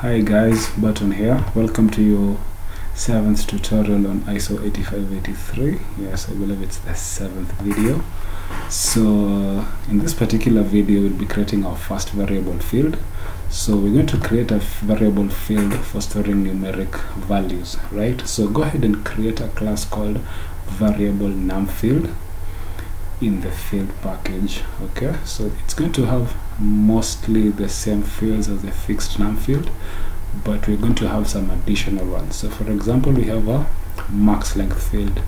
Hi guys, Burton here. Welcome to your seventh tutorial on ISO 8583. Yes, I believe it's the seventh video. So uh, in this particular video, we'll be creating our first variable field. So we're going to create a variable field for storing numeric values, right? So go ahead and create a class called variable num field in the field package okay so it's going to have mostly the same fields as the fixed num field but we're going to have some additional ones. So for example we have a max length field.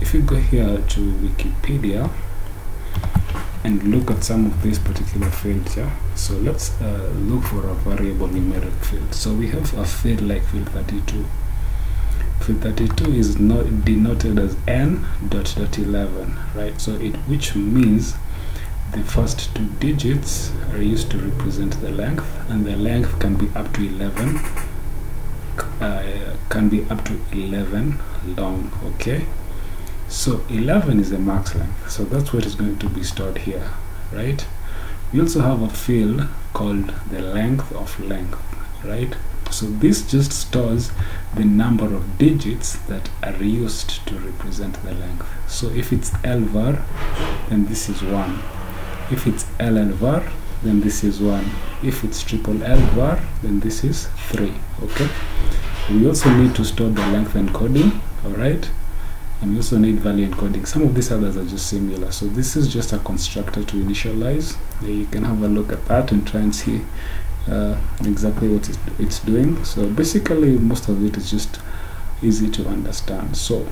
If you go here to wikipedia and look at some of these particular fields yeah so let's uh, look for a variable numeric field. So we have a field like field 32 field 32 is not denoted as n dot dot 11 right? So it which means the first two digits are used to represent the length and the length can be up to 11 uh, can be up to 11 long okay so 11 is the max length so that's what is going to be stored here right we also have a field called the length of length right so this just stores the number of digits that are used to represent the length. So if it's L var, then this is 1. If it's LL var, then this is 1. If it's triple L var, then this is 3. Okay. We also need to store the length encoding, alright? And we also need value encoding. Some of these others are just similar. So this is just a constructor to initialize. You can have a look at that and try and see uh, exactly what it's doing so basically most of it is just easy to understand so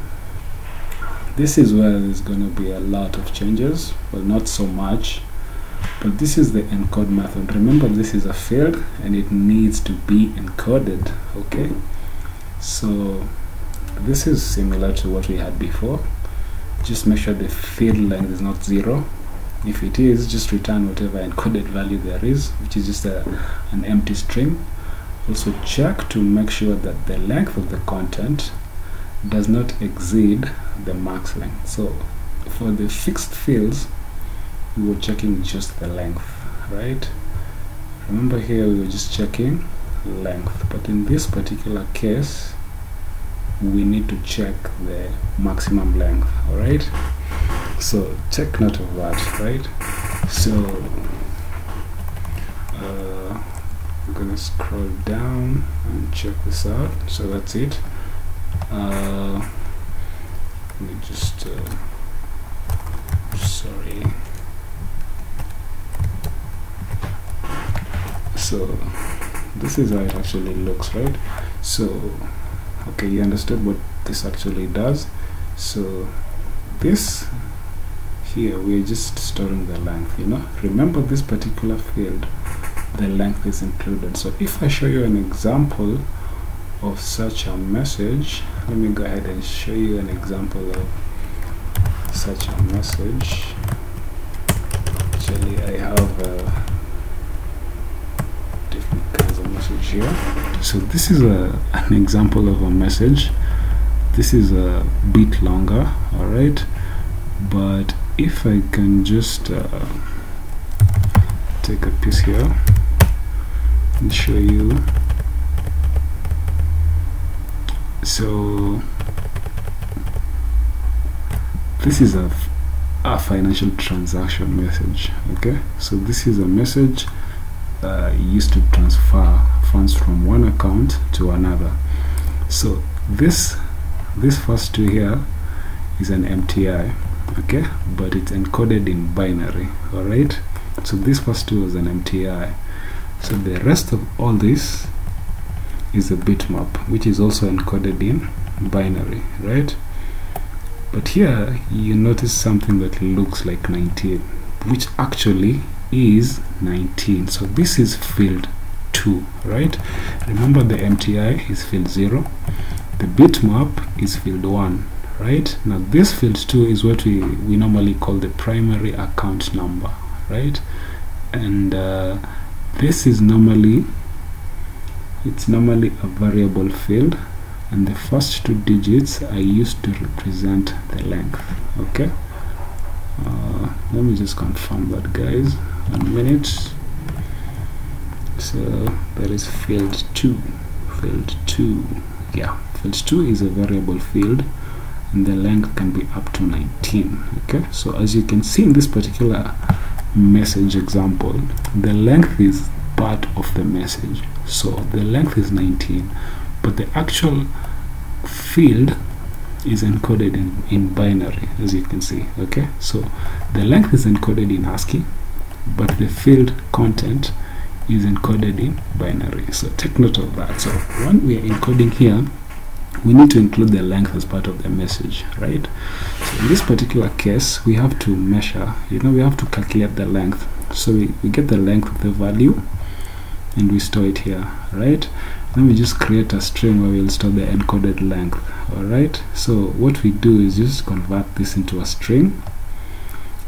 this is where there's going to be a lot of changes but not so much but this is the encode method. Remember this is a field and it needs to be encoded okay? So this is similar to what we had before. Just make sure the field length is not zero. If it is just return whatever encoded value there is which is just a, an empty string. Also check to make sure that the length of the content does not exceed the max length. So for the fixed fields we were checking just the length right? Remember here we were just checking length but in this particular case we need to check the maximum length all right? So take note of that right? So uh, I'm gonna scroll down and check this out. So that's it. Uh, let me just uh, sorry so this is how it actually looks right? So okay you understood what this actually does. So this here we're just storing the length you know? Remember this particular field the length is included. So if I show you an example of such a message let me go ahead and show you an example of such a message. Actually I have a message here. So this is a, an example of a message. This is a bit longer all right but if I can just uh, take a piece here and show you. So this is a, a financial transaction message okay? So this is a message uh, used to transfer funds from one account to another. So this this first two here is an MTI okay? But it's encoded in binary all right so this first two is an MTI so the rest of all this is a bitmap which is also encoded in binary right? But here you notice something that looks like 19 which actually is 19 so this is field 2 right? Remember the MTI is field 0 the bitmap is field 1 right? Now this field 2 is what we we normally call the primary account number right? And uh, this is normally it's normally a variable field and the first two digits are used to represent the length okay? Uh, let me just confirm that guys. One minute so uh, there is field 2 field 2 yeah. Field 2 is a variable field and the length can be up to 19 okay? So as you can see in this particular message example the length is part of the message. So the length is 19 but the actual field is encoded in, in binary as you can see okay? So the length is encoded in ASCII but the field content is encoded in binary. So take note of that. So when we are encoding here we need to include the length as part of the message right? So in this particular case we have to measure you know we have to calculate the length. So we, we get the length of the value and we store it here right? Then we just create a string where we'll store the encoded length alright? So what we do is just convert this into a string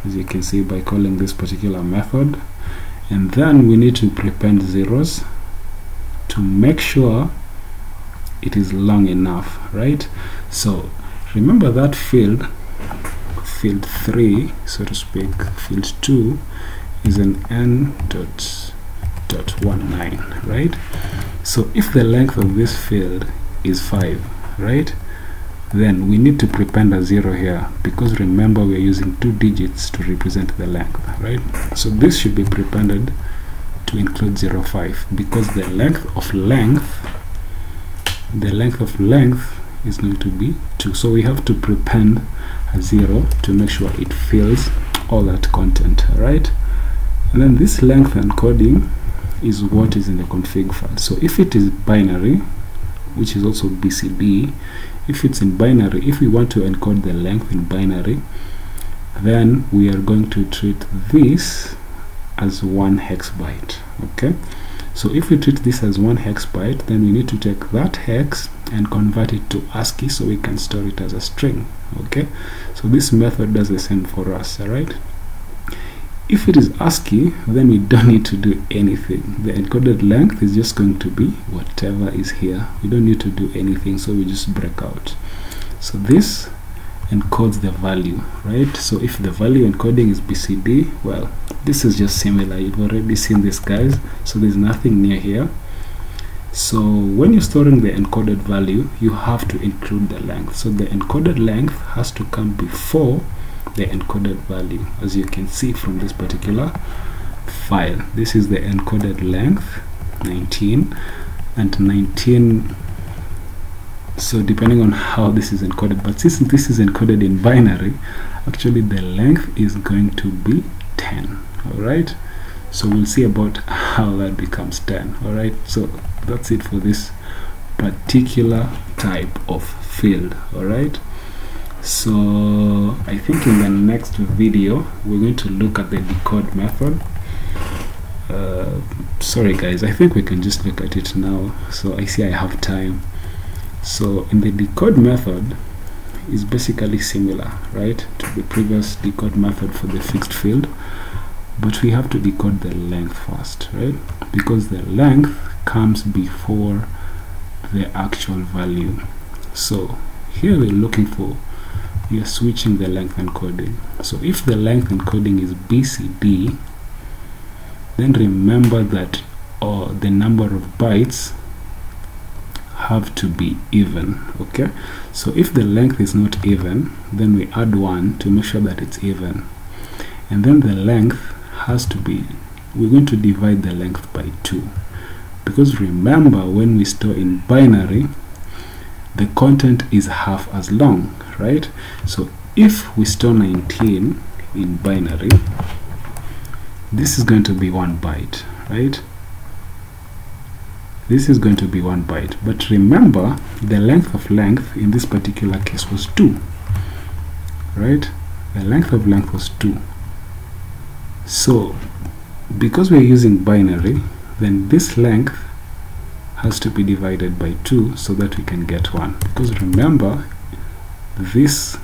as you can see by calling this particular method and then we need to prepend zeros to make sure it is long enough right? So remember that field field 3 so to speak field 2 is an n dot dot 19 right? So if the length of this field is 5 right then we need to prepend a 0 here because remember we're using two digits to represent the length right? So this should be prepended to include 05 because the length of length the length of length is going to be 2 so we have to prepend a 0 to make sure it fills all that content right? And then this length encoding is what is in the config file. So if it is binary which is also BCD if it's in binary if we want to encode the length in binary then we are going to treat this as one hex byte okay? So if we treat this as one hex byte then we need to take that hex and convert it to ASCII so we can store it as a string okay? So this method does the same for us all right if it is ASCII then we don't need to do anything. The encoded length is just going to be whatever is here. We don't need to do anything so we just break out. So this encodes the value right? So if the value encoding is BCD well this is just similar. You've already seen this guys. So there's nothing near here. So when you're storing the encoded value you have to include the length. So the encoded length has to come before the encoded value. As you can see from this particular file this is the encoded length 19 and 19 so depending on how this is encoded but since this is encoded in binary actually the length is going to be 10 all right? So we'll see about how that becomes 10 all right? So that's it for this particular type of field all right so I think in the next video we're going to look at the decode method. Uh, sorry guys I think we can just look at it now. So I see I have time. So in the decode method is basically similar right to the previous decode method for the fixed field. But we have to decode the length first right? Because the length comes before the actual value. So here we're looking for are switching the length encoding so if the length encoding is BCD then remember that uh, the number of bytes have to be even okay? So if the length is not even then we add one to make sure that it's even. And then the length has to be we're going to divide the length by 2 because remember when we store in binary the content is half as long right? So if we store 19 in binary this is going to be one byte right? This is going to be one byte. But remember the length of length in this particular case was 2 right? The length of length was 2 so because we're using binary then this length has to be divided by 2 so that we can get 1 because remember this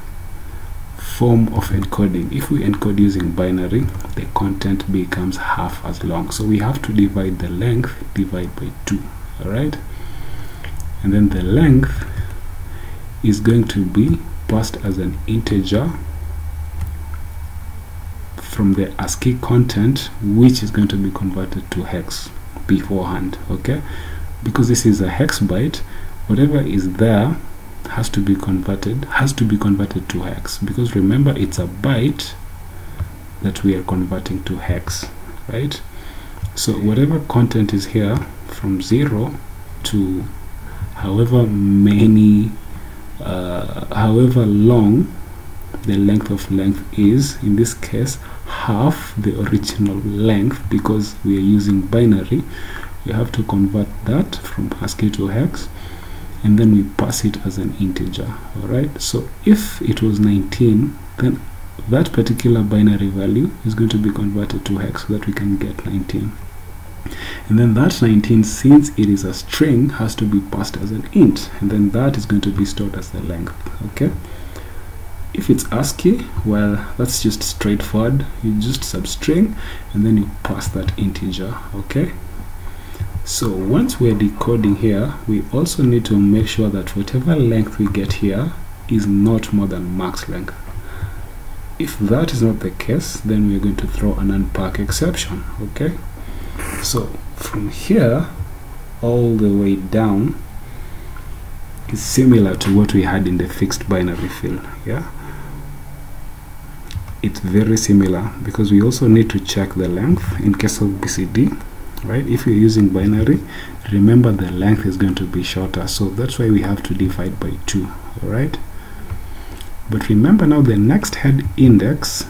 form of encoding if we encode using binary the content becomes half as long. So we have to divide the length divide by 2 all right? And then the length is going to be passed as an integer from the ASCII content which is going to be converted to hex beforehand okay? Because this is a hex byte whatever is there has to be converted has to be converted to hex. Because remember it's a byte that we are converting to hex right? So whatever content is here from 0 to however many uh, however long the length of length is in this case half the original length because we are using binary we have to convert that from ASCII to hex and then we pass it as an integer all right so if it was 19 then that particular binary value is going to be converted to hex so that we can get 19 and then that 19 since it is a string has to be passed as an int and then that is going to be stored as the length okay? If it's ASCII well that's just straightforward. You just substring and then you pass that integer okay so once we're decoding here we also need to make sure that whatever length we get here is not more than max length. If that is not the case then we're going to throw an unpack exception okay? So from here all the way down is similar to what we had in the fixed binary field yeah? It's very similar because we also need to check the length in case of BCD right? If you're using binary remember the length is going to be shorter. So that's why we have to divide by 2 all right? But remember now the next head index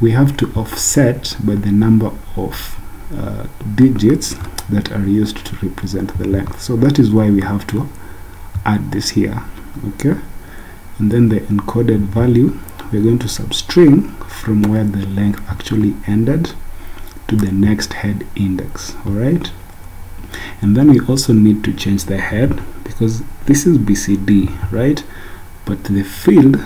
we have to offset by the number of uh, digits that are used to represent the length. So that is why we have to add this here okay? And then the encoded value we're going to substring from where the length actually ended to the next head index all right and then we also need to change the head because this is BCD right? But the field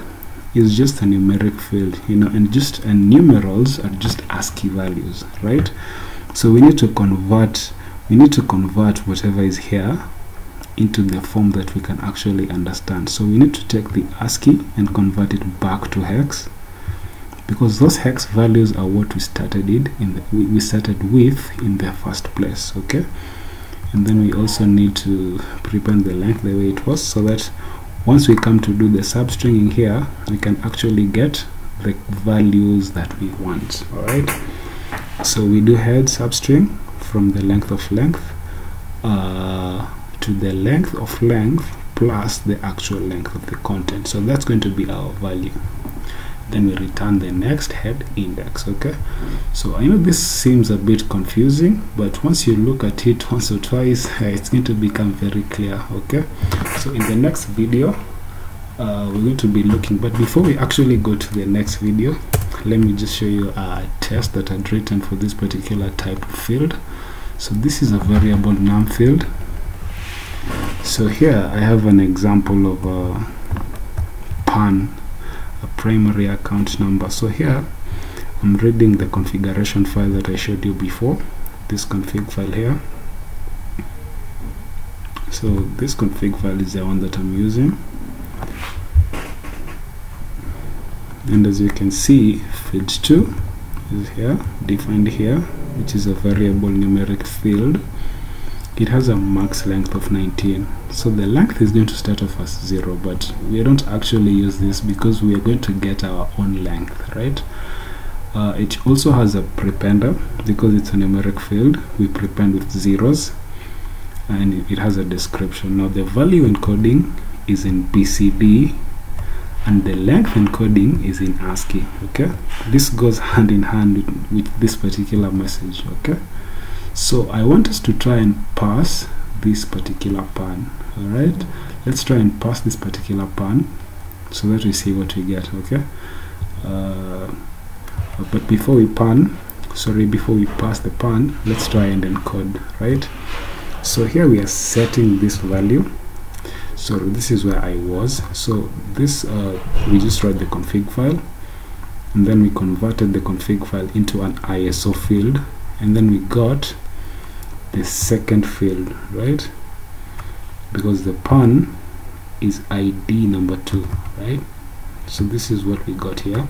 is just a numeric field you know and just and numerals are just ASCII values right? So we need to convert we need to convert whatever is here into the form that we can actually understand. So we need to take the ASCII and convert it back to hex because those hex values are what we started in, the, we started with in the first place okay? And then we also need to prepend the length the way it was so that once we come to do the substringing here we can actually get the values that we want all right so we do head substring from the length of length uh, to the length of length plus the actual length of the content. So that's going to be our value then we return the next head index okay? So I know this seems a bit confusing but once you look at it once or twice it's going to become very clear okay? So in the next video uh, we're going to be looking but before we actually go to the next video let me just show you a test that I'd written for this particular type of field. So this is a variable num field. So here I have an example of a pan primary account number. So here I'm reading the configuration file that I showed you before. This config file here. So this config file is the one that I'm using. And as you can see field2 is here defined here which is a variable numeric field. It has a max length of 19 so the length is going to start off as 0 but we don't actually use this because we are going to get our own length right? Uh, it also has a prepender because it's a numeric field. We prepend with zeros and it has a description. Now the value encoding is in BCD and the length encoding is in ASCII okay? This goes hand in hand with, with this particular message okay? So I want us to try and pass this particular pan alright? Let's try and pass this particular pan so that we see what we get okay? Uh, but before we pan sorry before we pass the pan let's try and encode right? So here we are setting this value. So this is where I was. So this uh, we just write the config file and then we converted the config file into an ISO field and then we got the second field right? Because the pan is ID number two right? So this is what we got here.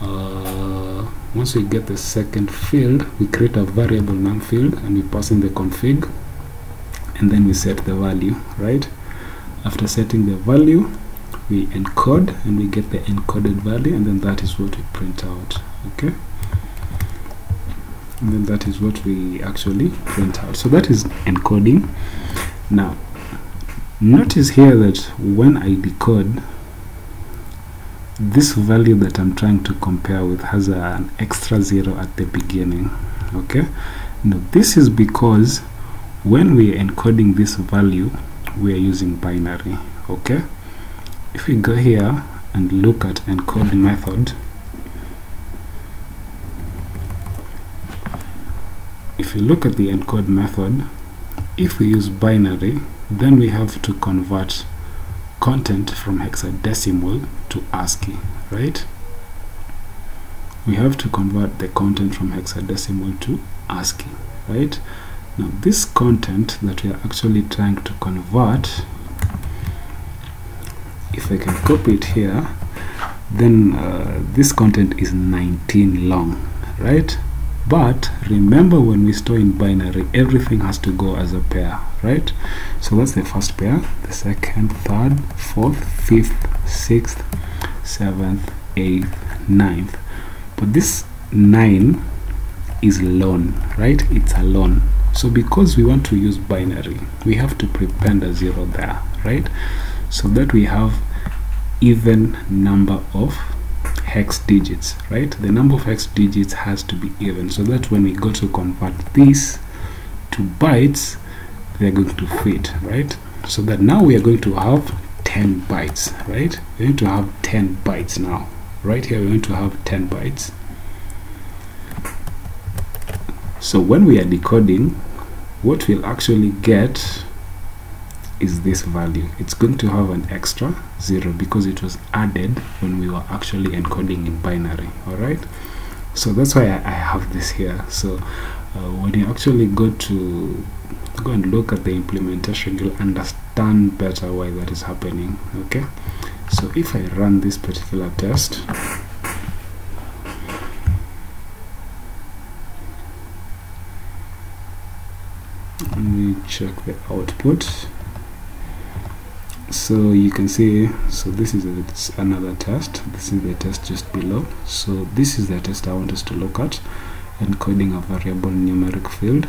Uh, once we get the second field we create a variable num field and we pass in the config and then we set the value right? After setting the value we encode and we get the encoded value and then that is what we print out okay and then that is what we actually print out. So that is encoding. Now notice here that when I decode this value that I'm trying to compare with has an extra zero at the beginning okay? Now this is because when we are encoding this value we are using binary okay? If we go here and look at encode method if you look at the encode method if we use binary then we have to convert content from hexadecimal to ASCII right? We have to convert the content from hexadecimal to ASCII right? Now this content that we are actually trying to convert if I can copy it here then uh, this content is 19 long right but remember when we store in binary everything has to go as a pair right? So that's the first pair? The second third fourth fifth sixth seventh eighth ninth. But this nine is lone right? It's alone so because we want to use binary we have to prepend a zero there right? So that we have even number of hex digits right? The number of hex digits has to be even so that when we go to convert this to bytes they're going to fit right? So that now we are going to have 10 bytes right? We're going to have 10 bytes now. Right here we're going to have 10 bytes. So when we are decoding what we'll actually get is this value? It's going to have an extra zero because it was added when we were actually encoding in binary all right? So that's why I, have this here. So uh, when you actually go to go and look at the implementation you'll understand better why that is happening okay? So if I run this particular test let me check the output so you can see so this is a, another test. This is the test just below. So this is the test I want us to look at encoding a variable numeric field.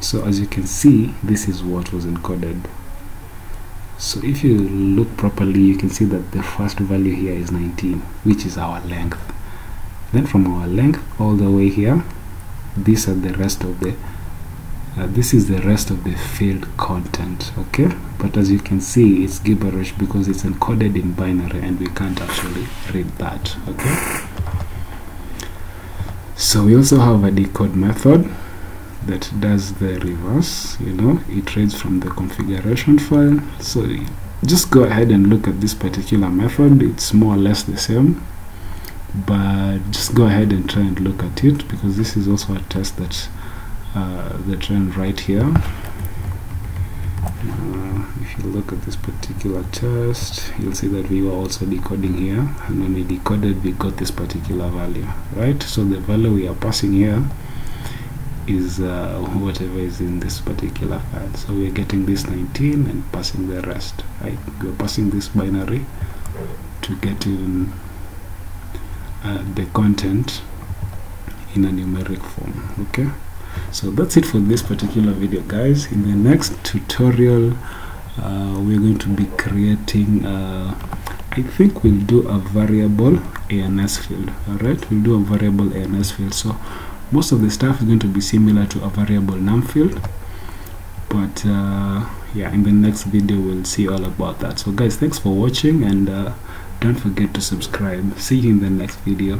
So as you can see this is what was encoded. So if you look properly you can see that the first value here is 19 which is our length. Then from our length all the way here these are the rest of the uh, this is the rest of the field content okay? But as you can see it's gibberish because it's encoded in binary and we can't actually read that okay? So we also have a decode method that does the reverse you know? It reads from the configuration file. So just go ahead and look at this particular method. It's more or less the same but just go ahead and try and look at it because this is also a test that uh, the trend right here. Uh, if you look at this particular test you'll see that we were also decoding here. And when we decoded we got this particular value right? So the value we are passing here is uh, whatever is in this particular file. So we're getting this 19 and passing the rest right? We're passing this binary to get in uh, the content in a numeric form okay so that's it for this particular video guys. In the next tutorial uh, we're going to be creating uh, I think we'll do a variable ANS field alright? We'll do a variable ANS field. So most of the stuff is going to be similar to a variable num field. But uh, yeah in the next video we'll see all about that. So guys thanks for watching and uh, don't forget to subscribe. See you in the next video